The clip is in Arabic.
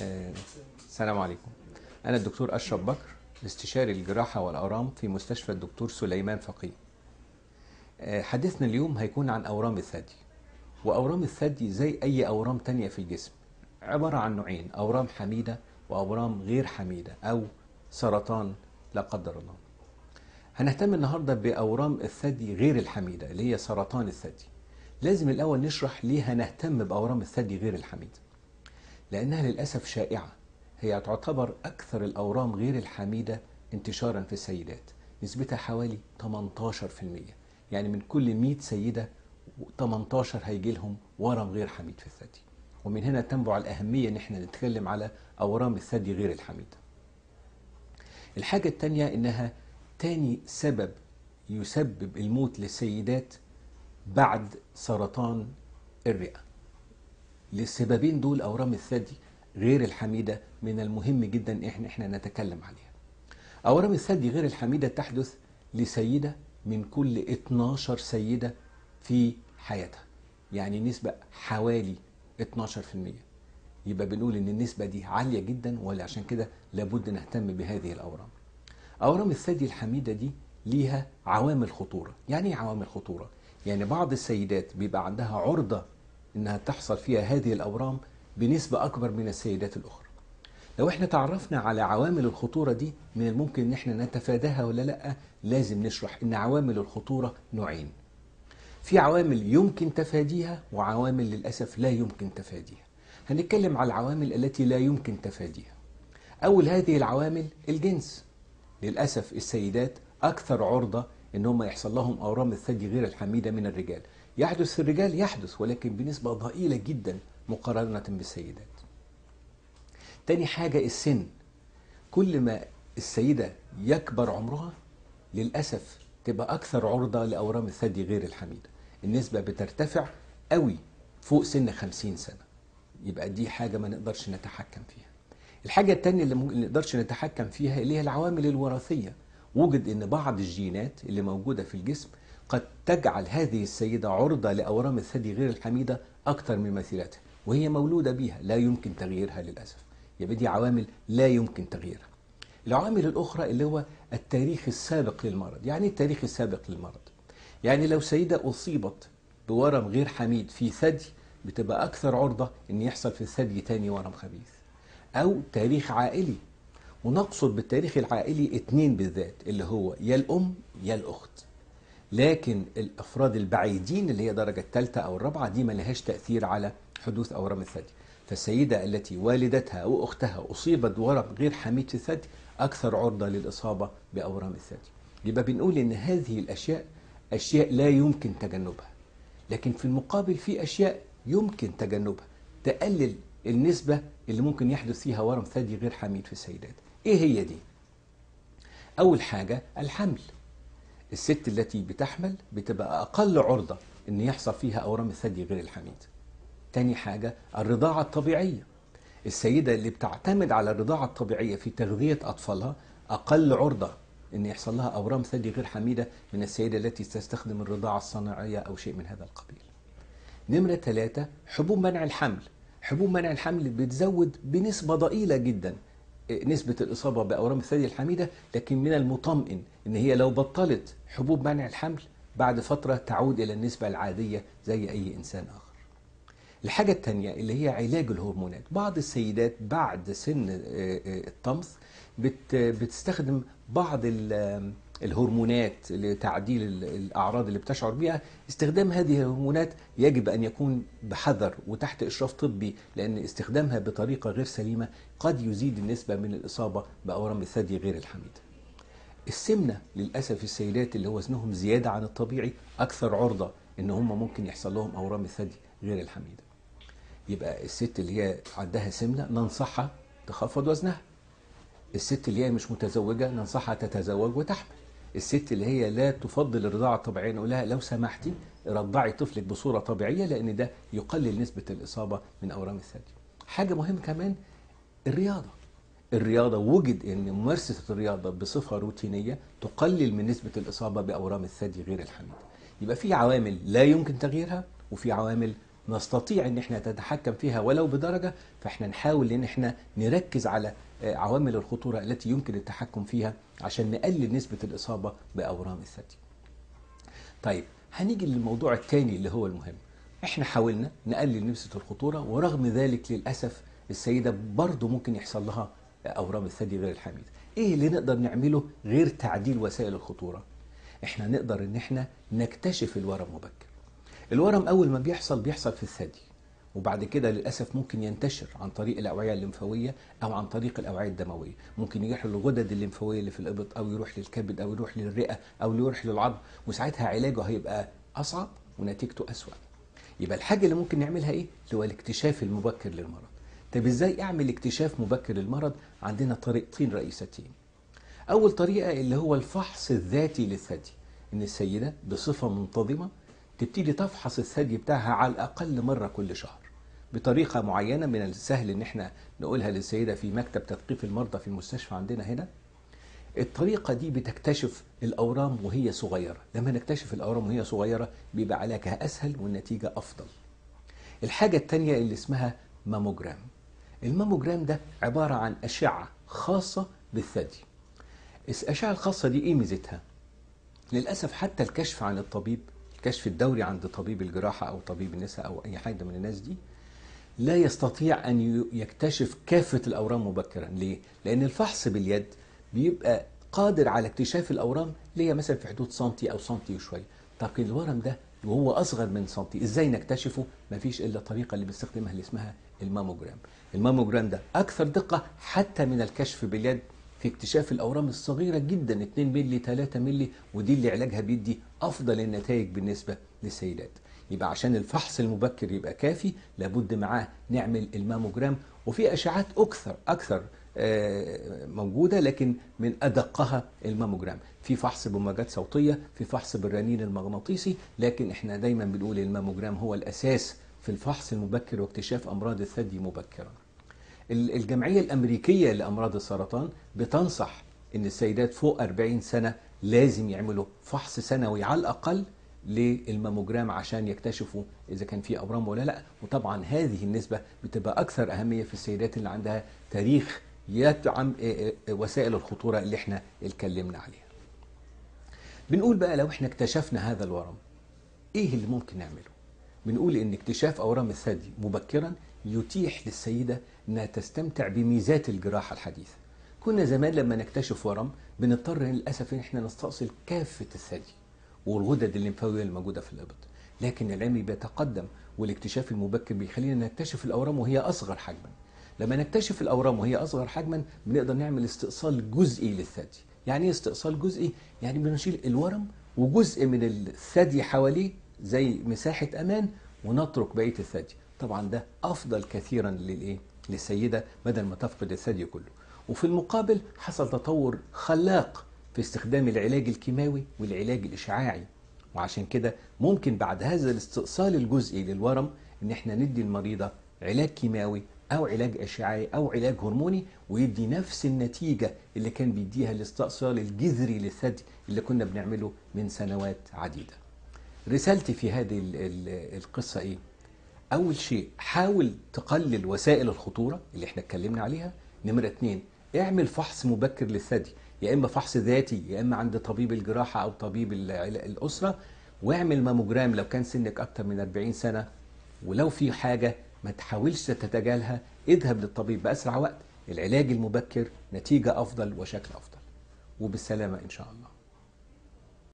آه، السلام عليكم. أنا الدكتور أشرف بكر استشاري الجراحة والأورام في مستشفى الدكتور سليمان فقيه. آه، حديثنا اليوم هيكون عن أورام الثدي وأورام الثدي زي أي أورام تانية في الجسم. عبارة عن نوعين أورام حميدة وأورام غير حميدة أو سرطان لا قدر الله. هنهتم النهاردة بأورام الثدي غير الحميدة اللي هي سرطان الثدي. لازم الأول نشرح ليه هنهتم بأورام الثدي غير الحميدة. لأنها للأسف شائعة. هي تعتبر أكثر الأورام غير الحميدة انتشارا في السيدات نسبتها حوالي 18% يعني من كل 100 سيدة 18 هيجي لهم ورم غير حميد في الثدي. ومن هنا تنبع الأهمية إن إحنا نتكلم على أورام الثدي غير الحميدة. الحاجة التانية إنها تاني سبب يسبب الموت للسيدات بعد سرطان الرئة. للسببين دول أورام الثدي غير الحميدة من المهم جدا إحنا إحنا نتكلم عليها. أورام الثدي غير الحميدة تحدث لسيدة من كل 12 سيدة في حياتها. يعني نسبة حوالي 12% يبقى بنقول إن النسبة دي عالية جدا ولعشان كده لابد نهتم بهذه الأورام. أورام الثدي الحميدة دي ليها عوامل خطورة. يعني إيه عوامل خطورة؟ يعني بعض السيدات بيبقى عندها عرضة إنها تحصل فيها هذه الأورام بنسبة أكبر من السيدات الأخرى. لو إحنا تعرفنا على عوامل الخطورة دي من الممكن إن إحنا نتفاداها ولا لأ لازم نشرح إن عوامل الخطورة نوعين. في عوامل يمكن تفاديها وعوامل للأسف لا يمكن تفاديها. هنتكلم على العوامل التي لا يمكن تفاديها. أول هذه العوامل الجنس. للأسف السيدات أكثر عرضة إن هم يحصل لهم أورام الثدي غير الحميدة من الرجال. يحدث في الرجال يحدث ولكن بنسبة ضئيلة جدا مقارنة بالسيدات. تاني حاجة السن. كل ما السيدة يكبر عمرها للأسف تبقى أكثر عرضة لأورام الثدي غير الحميدة. النسبة بترتفع قوي فوق سن 50 سنة. يبقى دي حاجة ما نقدرش نتحكم فيها. الحاجة التانية اللي ما نقدرش نتحكم فيها اللي هي العوامل الوراثية. وجد إن بعض الجينات اللي موجودة في الجسم قد تجعل هذه السيدة عرضة لأورام الثدي غير الحميدة أكثر من مثيلاتها وهي مولودة بها لا يمكن تغييرها للأسف. يبقى دي عوامل لا يمكن تغييرها. العوامل الأخرى اللي هو التاريخ السابق للمرض. يعني التاريخ السابق للمرض؟ يعني لو سيدة أصيبت بورم غير حميد في ثدي بتبقى أكثر عرضة إن يحصل في الثدي تاني ورم خبيث. أو تاريخ عائلي ونقصد بالتاريخ العائلي اتنين بالذات اللي هو يا الأم يا الأخت. لكن الأفراد البعيدين اللي هي درجة الثالثة أو الرابعة دي ما لهاش تأثير على حدوث أورام الثدي. فالسيدة التي والدتها أو اختها أصيبت بورم غير حميد في الثدي أكثر عرضة للإصابة بأورام الثدي. يبقى بنقول إن هذه الأشياء أشياء لا يمكن تجنبها. لكن في المقابل في أشياء يمكن تجنبها. تقلل النسبة اللي ممكن يحدث فيها ورم ثدي غير حميد في السيدات. إيه هي دي أول حاجة الحمل الست التي بتحمل بتبقى أقل عرضة إن يحصل فيها أورام الثدي غير الحميد. تاني حاجة الرضاعة الطبيعية. السيدة اللي بتعتمد على الرضاعة الطبيعية في تغذية أطفالها أقل عرضة إن يحصل لها أورام ثدي غير حميدة من السيدة التي تستخدم الرضاعة الصناعية أو شيء من هذا القبيل. نمرة ثلاثة حبوب منع الحمل. حبوب منع الحمل بتزود بنسبة ضئيلة جدا نسبة الإصابة بأورام الثدي الحميدة لكن من المطمئن إن هي لو بطلت حبوب منع الحمل بعد فترة تعود إلى النسبة العادية زي أي إنسان آخر. الحاجة الثانية اللي هي علاج الهرمونات. بعض السيدات بعد سن الطمث بتستخدم بعض الهرمونات لتعديل الأعراض اللي بتشعر بها استخدام هذه الهرمونات يجب أن يكون بحذر وتحت إشراف طبي لأن استخدامها بطريقة غير سليمة قد يزيد النسبة من الإصابة بأورام الثدي غير الحميدة السمنة للأسف السيدات اللي وزنهم زيادة عن الطبيعي أكثر عرضة إن هم ممكن يحصل لهم أورام الثدي غير الحميدة يبقى الست اللي هي عندها سمنة ننصحها تخفض وزنها. الست اللي هي مش متزوجة ننصحها تتزوج وتحمل. الست اللي هي لا تفضل الرضاعة الطبيعية نقول لها لو سمحتي رضعي طفلك بصورة طبيعية لأن ده يقلل نسبة الإصابة من أورام الثدي. حاجة مهمة كمان الرياضة. الرياضة وجد أن ممارسة الرياضة بصفة روتينية تقلل من نسبة الإصابة بأورام الثدي غير الحميدة يبقى في عوامل لا يمكن تغييرها وفي عوامل نستطيع إن إحنا نتحكم فيها ولو بدرجة فإحنا نحاول إن إحنا نركز على عوامل الخطورة التي يمكن التحكم فيها عشان نقلل نسبة الإصابة بأورام الثدي. طيب هنيجي للموضوع الثاني اللي هو المهم. إحنا حاولنا نقلل نسبة الخطورة ورغم ذلك للأسف السيدة برضه ممكن يحصل لها أورام الثدي غير الحميده. إيه اللي نقدر نعمله غير تعديل وسائل الخطورة؟ إحنا نقدر إن إحنا نكتشف الورم مبكر. الورم أول ما بيحصل بيحصل في الثدي وبعد كده للأسف ممكن ينتشر عن طريق الأوعية الليمفاوية أو عن طريق الأوعية الدموية. ممكن يروح للغدد الليمفاوية اللي في الأبط أو يروح للكبد أو يروح للرئة أو يروح للعظم وساعتها علاجه هيبقى أصعب ونتيجته أسوأ. يبقى الحاجة اللي ممكن نعملها إيه؟ اللي هو الاكتشاف المبكر للمرض. طب إزاي أعمل اكتشاف مبكر للمرض؟ عندنا طريقتين رئيستين أول طريقة اللي هو الفحص الذاتي للثدي. إن السيدة بصفة منتظمة تبتدي تفحص الثدي بتاعها على الأقل مرة كل شهر بطريقة معينة من السهل إن إحنا نقولها للسيدة في مكتب تثقيف المرضى في المستشفى عندنا هنا. الطريقة دي بتكتشف الأورام وهي صغيرة. لما نكتشف الأورام وهي صغيرة بيبقى علاجها أسهل والنتيجة أفضل. الحاجة التانية اللي اسمها ماموجرام. الماموجرام ده عبارة عن أشعة خاصة بالثدي. الأشعة الخاصة دي إيه ميزتها؟ للأسف حتى الكشف عن الطبيب الكشف الدوري عند طبيب الجراحة أو طبيب النساء أو أي حد من الناس دي لا يستطيع أن يكتشف كافة الأورام مبكرا ليه؟ لأن الفحص باليد بيبقى قادر على اكتشاف الأورام اللي هي مثلا في حدود سنتي أو سنتي وشوية طب الورم ده وهو أصغر من سنتي إزاي نكتشفه؟ مفيش إلا الطريقة اللي بنستخدمها اللي اسمها الماموجرام الماموجرام ده أكثر دقة حتى من الكشف باليد في اكتشاف الأورام الصغيرة جدا 2 مللي 3 مللي ودي اللي علاجها بيدي أفضل النتائج بالنسبة للسيدات. يبقى عشان الفحص المبكر يبقى كافي لابد معاه نعمل الماموجرام وفي أشعات أكثر أكثر آه، موجودة لكن من أدقها الماموجرام. في فحص بموجات صوتية في فحص بالرنين المغناطيسي لكن إحنا دايما بنقول الماموجرام هو الأساس في الفحص المبكر واكتشاف أمراض الثدي مبكرا. ال- الجمعية الأمريكية لأمراض السرطان بتنصح إن السيدات فوق 40 سنة لازم يعملوا فحص سنوي على الأقل للماموجرام عشان يكتشفوا إذا كان في أورام ولا لأ. وطبعا هذه النسبة بتبقى أكثر أهمية في السيدات اللي عندها تاريخ يدعم آه، آه، وسائل الخطورة اللي إحنا اتكلمنا عليها. بنقول بقى لو إحنا اكتشفنا هذا الورم إيه اللي ممكن نعمله؟ بنقول إن اكتشاف أورام الثدي مبكرا يتيح للسيدة إنها تستمتع بميزات الجراحة الحديثة. كنا زمان لما نكتشف ورم بنضطر للأسف إن إحنا نستأصل كافة الثدي والغدد الليمفاويه الموجودة في الابط لكن العلم بيتقدم والاكتشاف المبكر بيخلينا نكتشف الأورام وهي أصغر حجما. لما نكتشف الأورام وهي أصغر حجما بنقدر نعمل استئصال جزئي للثدي يعني إيه استئصال جزئي؟ يعني بنشيل الورم وجزء من الثدي حواليه زي مساحة أمان ونترك بقية الثدي طبعا ده أفضل كثيرا للإيه؟ للسيدة بدل ما تفقد الثدي كله. وفي المقابل حصل تطور خلاق في استخدام العلاج الكيماوي والعلاج الإشعاعي وعشان كده ممكن بعد هذا الاستئصال الجزئي للورم إن إحنا ندي المريضة علاج كيماوي أو علاج إشعاعي أو علاج هرموني ويدي نفس النتيجة اللي كان بيديها الاستئصال الجذري للثدي اللي كنا بنعمله من سنوات عديدة. رسالتي في هذه ال- ال- القصة إيه؟ أول شيء حاول تقلل وسائل الخطورة اللي إحنا اتكلمنا عليها نمرة اتنين اعمل فحص مبكر للثدي يا إما فحص ذاتي يا إما عند طبيب الجراحة أو طبيب الأسرة واعمل ماموجرام لو كان سنك أكتر من 40 سنة. ولو في حاجة ما تحاولش تتجاهلها اذهب للطبيب بأسرع وقت. العلاج المبكر نتيجة أفضل وشكل أفضل. وبالسلامة إن شاء الله.